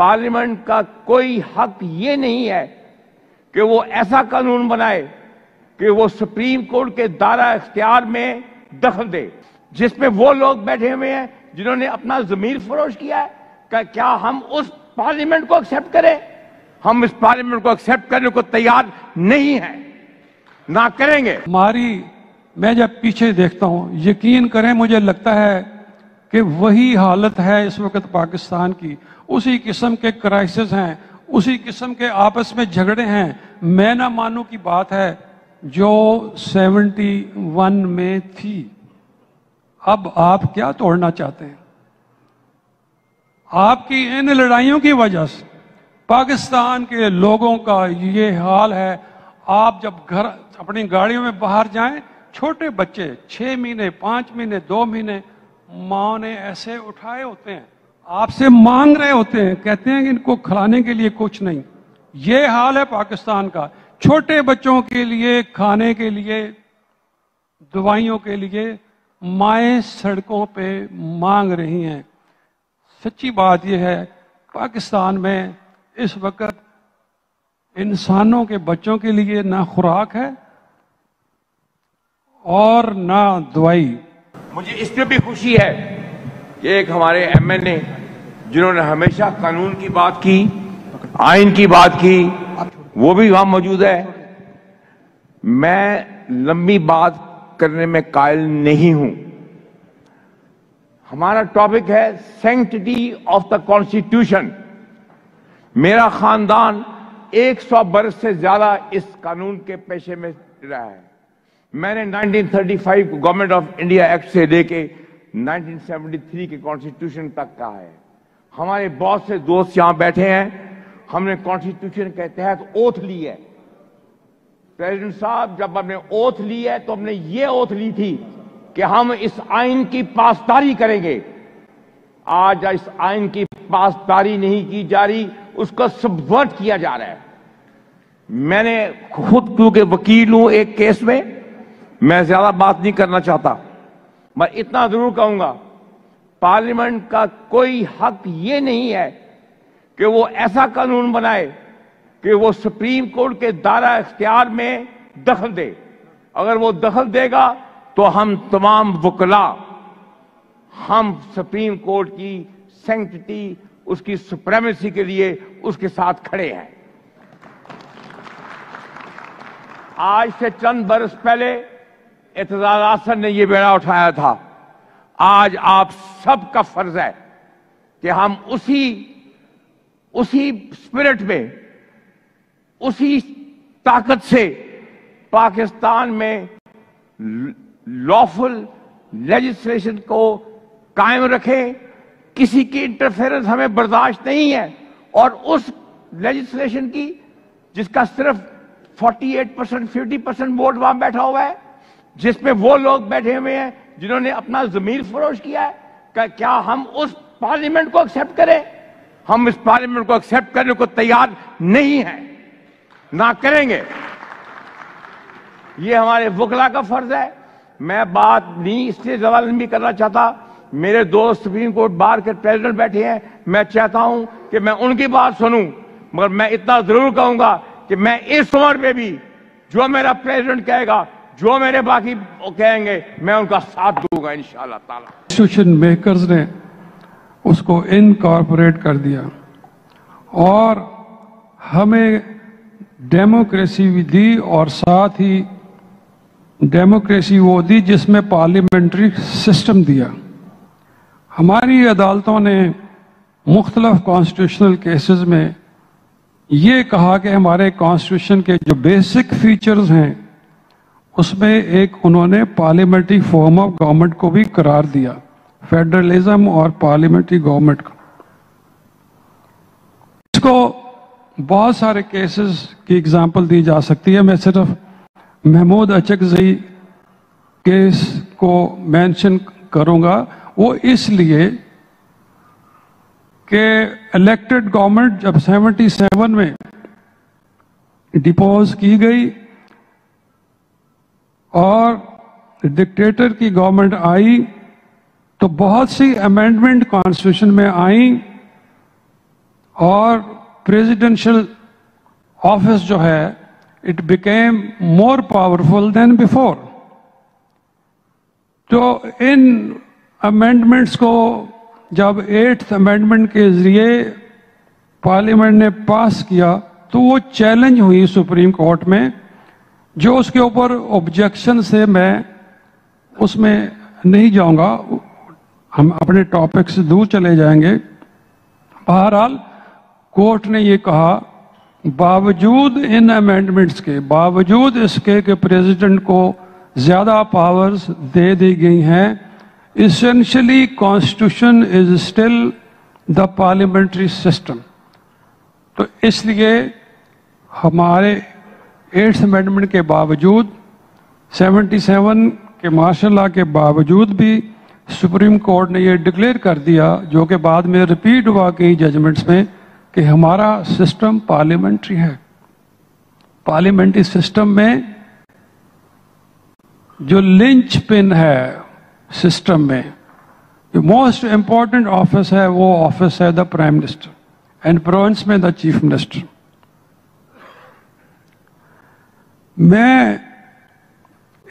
Parliament का कोई हक ये नहीं है कि वो ऐसा कानून बनाए कि वो सुप्रीम कोर्ट के दायरा इख्तियार में दखल दे जिसमें वो लोग बैठे हुए हैं जिन्होंने अपना जमीर फरोश किया है। क्या, क्या हम उस पार्लियामेंट को एक्सेप्ट करें? हम इस पार्लियामेंट को एक्सेप्ट करने को तैयार नहीं है। ना करेंगे। हमारी मैं जब पीछे देखता हूँ यकीन करें मुझे लगता है कि वही हालत है इस वक्त पाकिस्तान की। उसी किस्म के क्राइसिस हैं, उसी किस्म के आपस में झगड़े हैं। मैं ना मानू की बात है जो 71 में थी। अब आप क्या तोड़ना चाहते हैं? आपकी इन लड़ाइयों की वजह से पाकिस्तान के लोगों का ये हाल है, आप जब घर, अपनी गाड़ियों में बाहर जाएँ, छोटे बच्चे, छह महीने, पाँच महीने, दो महीने ने ऐसे उठाए होते हैं, आपसे मांग रहे होते हैं, कहते हैं कि इनको खिलाने के लिए कुछ नहीं। ये हाल है पाकिस्तान का। छोटे बच्चों के लिए, खाने के लिए, दवाइयों के लिए माए सड़कों पे मांग रही हैं। सच्ची बात यह है, पाकिस्तान में इस वक्त इंसानों के बच्चों के लिए ना खुराक है और ना दवाई। मुझे इस पे भी खुशी है कि एक हमारे एमएनए जिन्होंने हमेशा कानून की बात की, आइन की बात की, वो भी वहाँ मौजूद है। मैं लंबी बात करने में कायल नहीं हूँ। हमारा टॉपिक है सेंटिटी ऑफ़ द कॉन्स्टिट्यूशन मेरा खानदान 100 बरस से ज़्यादा इस कानून के पेशे में रहा है। मैंने 1935 को गवर्नमेंट ऑफ़ इंडिया एक्ट से लेके 1973 के कॉन्स्टिट्यूशन तक का है। हमारे बहुत से दोस्त यहाँ बैठे हैं। हमने कॉन्स्टिट्यूशन के तहत ओथ ली है। प्रेसिडेंट साहब, जब हमने ओथ ली है तो हमने ये ओथ ली थी कि हम इस आइन की पासदारी करेंगे। आज इस आइन की पासदारी नहीं की जा रही, उसको सबवर्ट किया जा रहा है। मैंने खुद, क्योंकि वकील हूँ एक केस में मैं ज़्यादा बात नहीं करना चाहता। मैं इतना ज़रूर कहूँगा, पार्लियामेंट का कोई हक ये नहीं है कि वो ऐसा कानून बनाए कि वो सुप्रीम कोर्ट के दायरा इख्तियार में दखल दे। अगर वो दखल देगा तो हम तमाम वकला, हम सुप्रीम कोर्ट की सेंटिटी उसकी सुप्रेमेसी के लिए उसके साथ खड़े हैं। आज से चंद बरस पहले एतजाज आसन ने यह बेड़ा उठाया था। आज आप सबका फ़र्ज़ है कि हम उसी उसी स्पिरिट में, उसी ताकत से पाकिस्तान में लॉफुल लेजिस्लेशन को कायम रखें। किसी की इंटरफेरेंस हमें बर्दाश्त नहीं है और उस लेजिस्लेशन की, जिसका सिर्फ़ 48 परसेंट फिफ्टी परसेंट वोट वहाँ बैठा हुआ है जिसमें वो लोग बैठे हुए हैं, जिन्होंने अपना जमीर फरोश किया है कि क्या हम उस पार्लियामेंट को एक्सेप्ट करें? हम इस पार्लियामेंट को एक्सेप्ट करने को तैयार नहीं है। ना करेंगे। ये हमारे वकला का फ़र्ज़ है। मैं बात नहीं इसलिए जवाल लंबी करना चाहता। मेरे दोस्त सुप्रीम कोर्ट बार के प्रेसिडेंट बैठे हैं। मैं चाहता हूँ कि मैं उनकी बात सुनूं, मगर मैं इतना ज़रूर कहूँगा कि मैं इस उम्र में भी जो मेरा प्रेसिडेंट कहेगा जो मेरे बाकी कहेंगे, मैं उनका साथ दूँगा इन इंस्टीट्यूशन मेकर्स ने उसको इनकॉर्पोरेट कर दिया। और हमें डेमोक्रेसी भी दी और साथ ही डेमोक्रेसी वो दी जिसमें पार्लियामेंट्री सिस्टम दिया। हमारी अदालतों ने मुख्तलफ कॉन्स्टिट्यूशनल केसेस में ये कहा कि हमारे कॉन्स्टिट्यूशन के जो बेसिक फीचर्स हैं उसमें एक उन्होंने पार्लियामेंट्री फॉर्म ऑफ़ गवर्नमेंट को भी करार दिया, फेडरलिज्म और पार्लियामेंट्री गवर्नमेंट को। इसको बहुत सारे केसेस की एग्जांपल दी जा सकती है। मैं सिर्फ़ महमूद अचकजई केस को मेंशन करूँगा। वो इसलिए कि इलेक्टेड गवर्नमेंट जब 77 में डिपोज की गई और डिक्टेटर की गवर्नमेंट आई तो बहुत सी अमेंडमेंट कॉन्स्टिट्यूशन में आई और प्रेसिडेंशियल ऑफ़िस जो है it became more powerful than before तो इन अमेंडमेंट्स को जब एट्थ अमेंडमेंट के ज़रिए पार्लियामेंट ने पास किया तो वो चैलेंज हुई सुप्रीम कोर्ट में जो उसके ऊपर ऑब्जेक्शन से मैं उसमें नहीं जाऊँगा, हम अपने टॉपिक से दूर चले जाएँगे। बहरहाल, कोर्ट ने ये कहा, बावजूद इन अमेंडमेंट्स के, बावजूद इसके कि प्रेसिडेंट को ज़्यादा पावर्स दे दी गई हैं essentially constitution is still the parliamentary system तो इसलिए हमारे एट्थ अमेंडमेंट के बावजूद 77 के मार्शल लॉ के बावजूद भी सुप्रीम कोर्ट ने यह डिक्लेयर कर दिया, जो कि बाद में रिपीट हुआ कई जजमेंट्स में कि हमारा सिस्टम पार्लियामेंट्री है। पार्लियामेंट्री सिस्टम में जो लिंच पिन है सिस्टम में, जो मोस्ट इंपॉर्टेंट ऑफ़िस है, वो ऑफ़िस है the prime minister, and province में द चीफ मिनिस्टर। मैं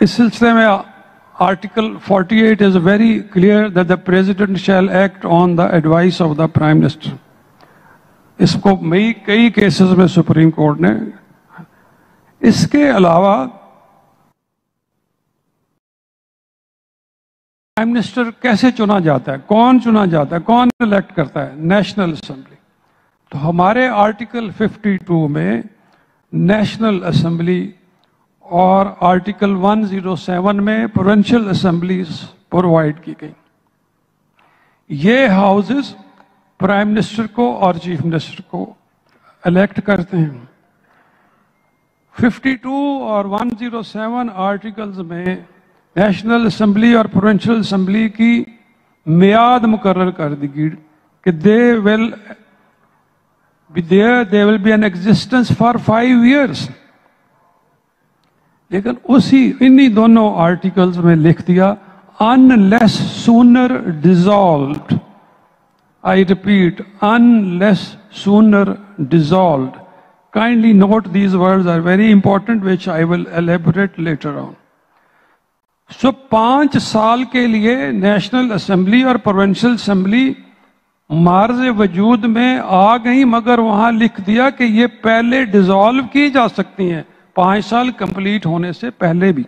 इस सिलसिले में article 48 is very clear that the president shall act on the advice of the prime minister. इसको मई कई केसेस में सुप्रीम कोर्ट ने। इसके अलावा प्राइम मिनिस्टर कैसे चुना जाता है? कौन चुना जाता है? कौन इलेक्ट करता है? National assembly. तो हमारे आर्टिकल 52 में नेशनल असेंबली और आर्टिकल 107 में प्रोवेंशियल असेंबलीज प्रोवाइड की गई। ये हाउसेस प्राइम मिनिस्टर को और चीफ मिनिस्टर को इलेक्ट करते हैं। 52 और 107 आर्टिकल्स में नेशनल असेंबली और प्रोविंशियल असेंबली की मियाद मुकर कर दी गई कि they will they will be in existence for five years लेकिन उसी, इन्हीं दोनों आर्टिकल्स में लिख दिया unless sooner dissolved I repeat unless sooner dissolved kindly note these words are very important which I will elaborate later on so पाँच साल के लिए नेशनल असेंबली और प्रोविंशियल असेंबली मार्ज वजूद में आ गई, मगर वहाँ लिख दिया कि ये पहले डिजॉल्व की जा सकती हैं। पाँच साल कंप्लीट होने से पहले भी।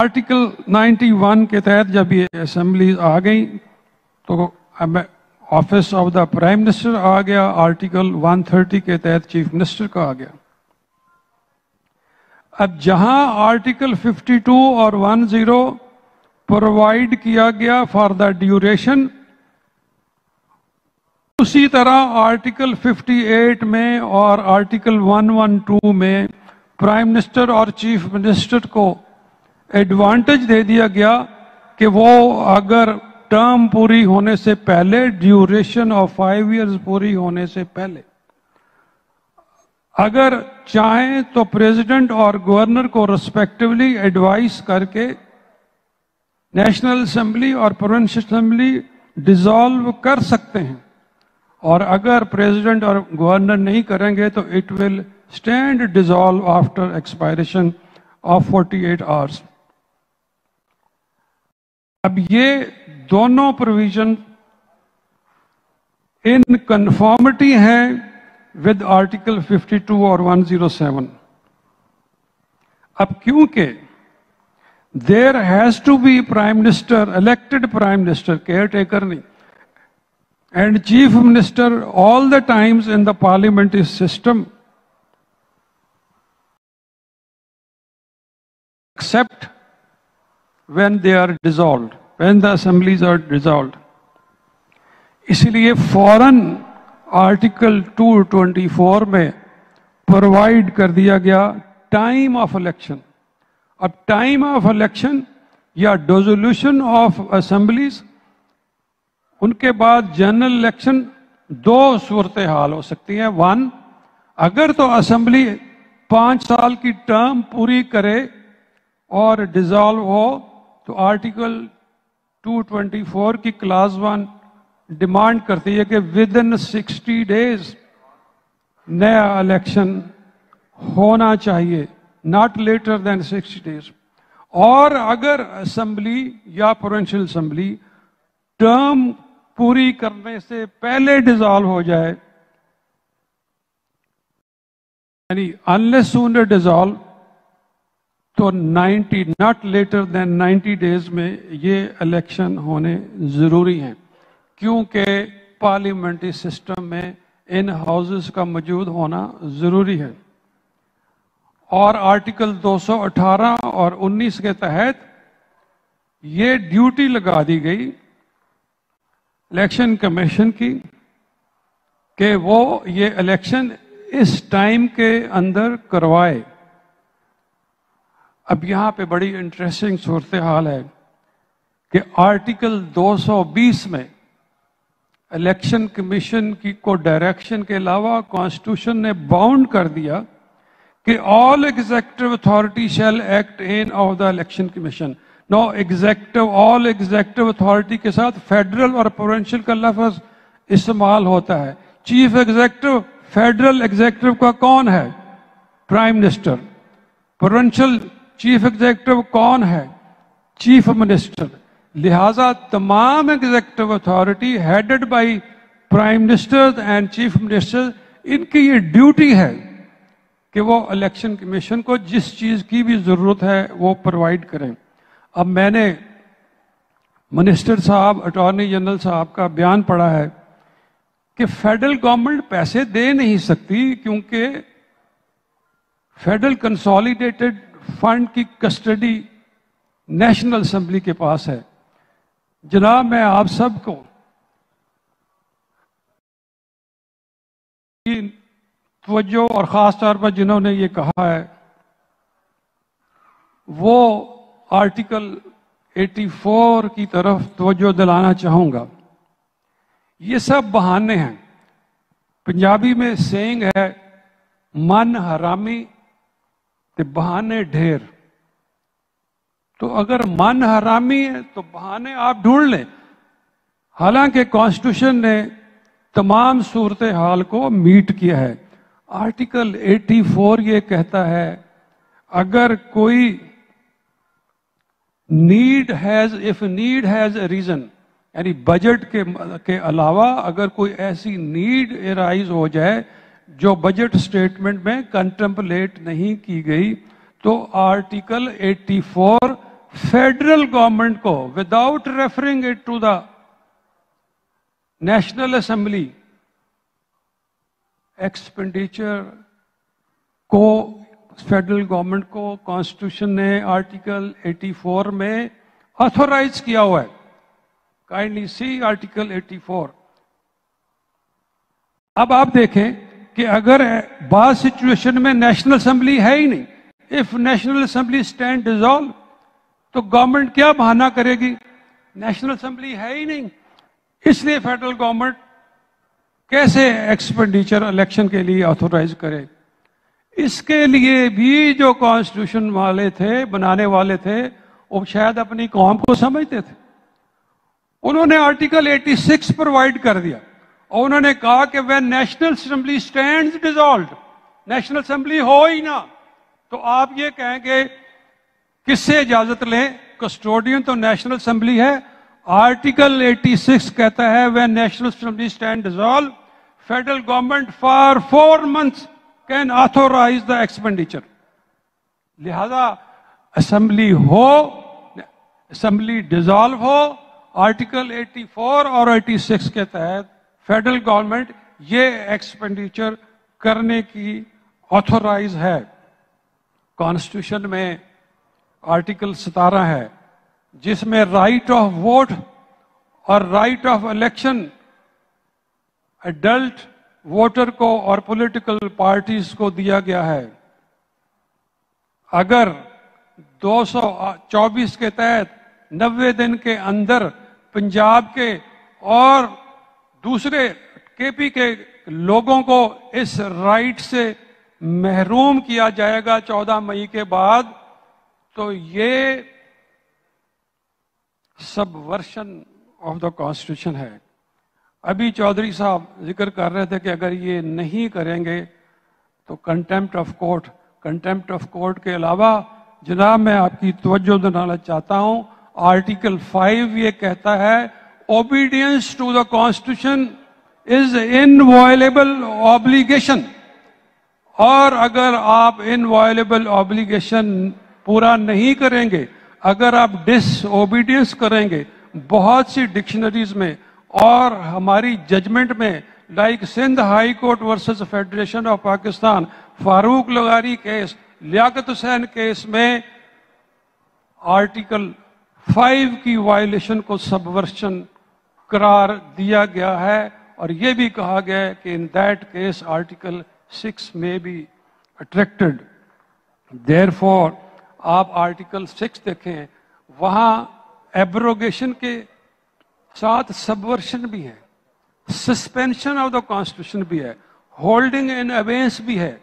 आर्टिकल 91 के तहत जब ये असेंबली आ गई तो office of the prime minister आ गया आर्टिकल 130 के तहत चीफ मिनिस्टर का आ गया। अब जहाँ आर्टिकल 52 और 10 प्रोवाइड किया गया फॉर द ड्यूरेशन उसी तरह आर्टिकल 58 में और आर्टिकल 112 में प्राइम मिनिस्टर और चीफ मिनिस्टर को एडवांटेज दे दिया गया कि वो अगर टर्म पूरी होने से पहले ड्यूरेशन ऑफ़ फाइव इयर्स पूरी होने से पहले, अगर चाहें तो प्रेसिडेंट और गवर्नर को रिस्पेक्टिवली एडवाइस करके नेशनल असेंबली और प्रोविंशियल असेंबली डिसॉल्व कर सकते हैं। और अगर प्रेसिडेंट और गवर्नर नहीं करेंगे तो it will stand dissolve after expiration of 48 hours अब ये दोनों प्रोविज़न इन कंफॉर्मिटी हैं विद आर्टिकल 52 और 107 अब क्योंकि there has to be prime minister elected prime minister caretaker नहीं and chief minister all the times in the parliamentary system except when they are dissolved when the assemblies are dissolved इसलिए फ़ौरन article 224 में provide कर दिया गया time of election अब time of election या dissolution of assemblies उनके बाद जनरल इलेक्शन दो सूरत हाल हो सकती है। वन अगर तो असेंबली पाँच साल की टर्म पूरी करे और डिसॉल्व हो तो आर्टिकल 224 की क्लास वन डिमांड करती है कि विद इन सिक्सटी डेज़ नया इलेक्शन होना चाहिए not later than sixty days और अगर असेंबली या प्रोविंशियल असेंबली टर्म पूरी करने से पहले डिजॉल्व हो जाए। यानी अनलेस सूनर डिजॉल्व तो 90 नॉट लेटर देन 90 डेज़ में ये इलेक्शन होने ज़रूरी हैं। क्योंकि पार्लियामेंट्री सिस्टम में इन हाउसेस का मौजूद होना ज़रूरी है। और आर्टिकल 218 और 19 के तहत ये ड्यूटी लगा दी गई इलेक्शन कमीशन की कि वो ये इलेक्शन इस टाइम के अंदर करवाए। अब यहाँ पे बड़ी इंटरेस्टिंग सूरत हाल है कि आर्टिकल 220 में इलेक्शन कमीशन की को डायरेक्शन के अलावा कॉन्स्टिट्यूशन ने बाउंड कर दिया कि all executive authority shall act in of the election commission no executive all executive authority के साथ फेडरल और प्रोवेंशियल का लफ्ज इस्तेमाल होता है। चीफ एग्जेक्टिव फेडरल एग्जेक्टिव का कौन है? Prime minister provincial chief executive कौन है? चीफ मिनिस्टर लिहाजा तमाम executive authority headed by prime minister and chief minister इनकी ये ड्यूटी है कि वो इलेक्शन कमीशन को जिस चीज़ की भी ज़रूरत है, वो प्रोवाइड करें। अब मैंने मिनिस्टर साहब, अटॉर्नी जनरल साहब का बयान पढ़ा है कि फेडरल गवर्नमेंट पैसे दे नहीं सकती क्योंकि फेडरल कंसोलिडेटेड फंड की कस्टडी नेशनल असेंबली के पास है। जनाब, मैं आप सबको तवज्जो और ख़ास तौर पर जिन्होंने ये कहा है, वो आर्टिकल 84 की तरफ़ तवज्जो दिलाना चाहूँगा। ये सब बहाने हैं। पंजाबी में सेंग है, मन हरामी ते बहाने ढेर। तो अगर मन हरामी है तो बहाने आप ढूंढ लें। हालाँकि कॉन्स्टिट्यूशन ने तमाम सूरत हाल को मीट किया है। आर्टिकल 84 ये कहता है, अगर कोई need has if need has a reason यानी बजट के के अलावा अगर कोई ऐसी नीड एराइज हो जाए, जो बजट स्टेटमेंट में कंटेम्पलेट नहीं की गई तो आर्टिकल 84 फेडरल गवर्नमेंट को without referring it to the national assembly expenditure को फेडरल गवर्नमेंट को कॉन्स्टिट्यूशन ने आर्टिकल 84 में ऑथोराइज किया हुआ है। काइंडली सी आर्टिकल 84 अब आप देखें कि अगर बाद सिचुएशन में नेशनल असेंबली है ही नहीं if national assembly stand dissolve तो गवर्नमेंट क्या बहाना करेगी? नेशनल असेंबली है ही नहीं। इसलिए फेडरल गवर्नमेंट कैसे एक्सपेंडिचर इलेक्शन के लिए ऑथोराइज करे? इसके लिए भी जो कॉन्स्टिट्यूशन वाले थे, बनाने वाले थे, वो शायद अपनी कौम को समझते थे। उन्होंने आर्टिकल 86 प्रोवाइड कर दिया और उन्होंने कहा कि where national assembly stand dissolve national assembly हो ही ना तो आप ये कहेंगे किससे इजाज़त लें? कस्टोडियन तो नेशनल असेंबली है। आर्टिकल 86 कहता है where national assembly stand dissolve federal government for four months can authorise the expenditure. लिहाजा, असेंबली हो, असेंबली डिजॉल्व हो, आर्टिकल 84 और 86 के तहत फेडरल गवर्नमेंट ये एक्सपेंडिचर करने की ऑथोराइज है। कॉन्स्टिट्यूशन में आर्टिकल सतारा है, जिसमें राइट ऑफ़ वोट और right of election adult voter को और पॉलिटिकल पार्टीज़ को दिया गया है। अगर 224 के तहत 90 दिन के अंदर पंजाब के और दूसरे केपी के लोगों को इस राइट से महरूम किया जाएगा 14 मई के बाद तो ये सब सबवर्शन ऑफ़ द कॉन्स्टिट्यूशन है। अभी चौधरी साहब ज़िक्र कर रहे थे कि अगर ये नहीं करेंगे तो contempt of court contempt of court के अलावा जनाब मैं आपकी तवज्जो दिलाना चाहता हूँ। आर्टिकल फाइव ये कहता है obedience to the constitution is inviolable obligation और अगर आप इनवॉयलेबल ऑब्लिगेशन पूरा नहीं करेंगे, अगर आप डिसओबीडियंस करेंगे, बहुत सी डिक्शनरीज में और हमारी जजमेंट में like Sindh high court versus federation of Pakistan Farooq लगारी case Liaquat Hussain case में आर्टिकल फाइव की वायलेशन को सबवर्शन करार दिया गया है। और यह भी कहा गया है कि in that case article six में भी अट्रैक्टेड देर आप आर्टिकल सिक्स देखें, वहाँ एब्रोगेशन के साथ सबवर्शन भी है। सस्पेंशन ऑफ़ द कॉन्स्टिट्यूशन भी है। होल्डिंग इन अवेंस भी है।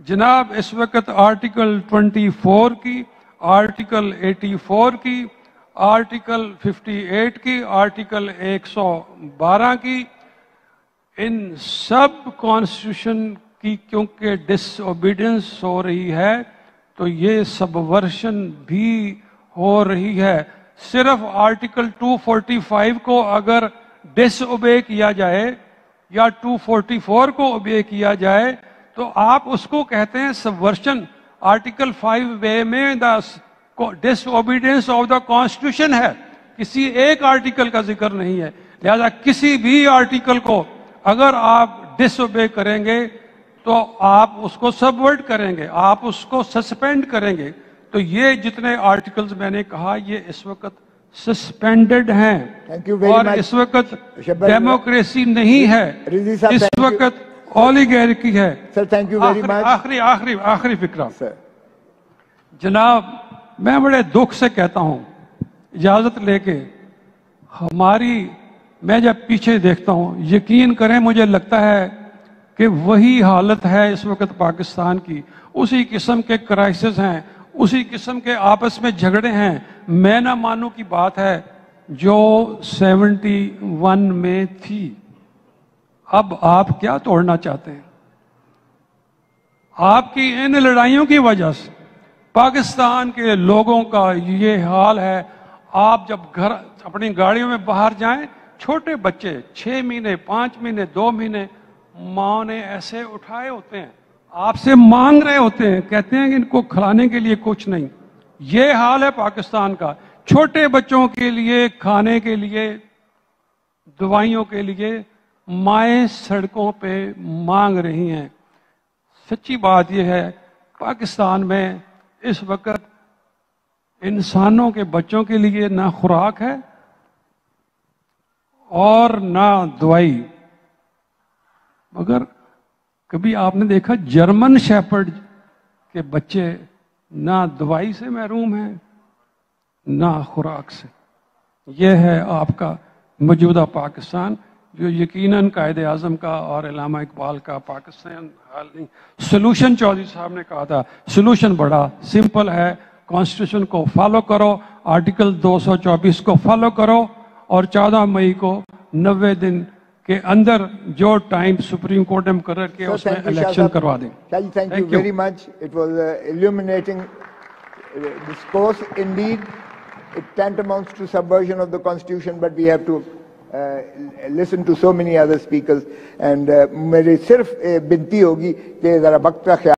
जनाब, इस वक्त आर्टिकल 24 की आर्टिकल 84 की आर्टिकल 58 की आर्टिकल 112 की, इन सब कॉन्स्टिट्यूशन की क्योंकि डिसओबीडियंस हो रही है तो ये सबवर्शन भी हो रही है। सिर्फ़ आर्टिकल 245 को अगर डिसओबे किया जाए या 244 को ओबे किया जाए तो आप उसको कहते हैं सबवर्शन आर्टिकल 5 वे में the disobedience of the constitution है। किसी एक आर्टिकल का ज़िक्र नहीं है। लिहाजा किसी भी आर्टिकल को अगर आप डिसओबे करेंगे तो आप उसको सबवर्ट करेंगे। आप उसको सस्पेंड करेंगे। तो ये जितने आर्टिकल्स मैंने कहा ये इस वक्त सस्पेंडेड हैं और much. इस वक्त डेमोक्रेसी नहीं है इस. वक्त ओलिगैरिकी है Sir, thank you very आखिरी- आखिरी आखिरी आखिरी फिक्रा. जनाब मैं बड़े दुख से कहता हूँ इजाज़त लेके हमारी मैं जब पीछे देखता हूँ यकीन करें मुझे लगता है कि वही हालत है इस वक्त पाकिस्तान की उसी किस्म के क्राइसिस हैं उसी किस्म के आपस में झगड़े हैं। मैं ना मानू की बात है, जो 71 में थी। अब आप क्या तोड़ना चाहते हैं? आपकी इन लड़ाइयों की वजह से पाकिस्तान के लोगों का ये हाल है, आप जब घर, अपनी गाड़ियों में बाहर जाएँ, छोटे बच्चे छह महीने, पाँच महीने, दो महीने, माँ ने ऐसे उठाए होते हैं। आपसे मांग रहे होते हैं, कहते हैं कि इनको खिलाने के लिए कुछ नहीं। ये हाल है पाकिस्तान का। छोटे बच्चों के लिए, खाने के लिए, दवाइयों के लिए माएँ सड़कों पे मांग रही हैं। सच्ची बात यह है, पाकिस्तान में इस वक्त इंसानों के बच्चों के लिए ना खुराक है और ना दवाई। मगर कभी आपने देखा जर्मन शेपर्ड के बच्चे ना दवाई से महरूम हैं, ना खुराक से? यह है आपका मौजूदा पाकिस्तान, जो यकीनन कायद आज़म का और इलामा इकबाल का पाकिस्तान हाल नहीं। सोल्यूशन चौधरी साहब ने कहा था सोल्यूशन बड़ा सिंपल है, कॉन्स्टिट्यूशन को फॉलो करो, आर्टिकल 224 को फॉलो करो, और 14 मई को 90 दिन के अंदर जो टाइम सुप्रीम कोर्ट ने मुकर किया so, उसमें इलेक्शन करवा दें। Thank you very much it was illuminating discourse indeed it tantamounts to subversion of the constitution but we have to listen to so many other speakers and मेरे सिर्फ़ बिनती होगी कि जरा वक्त का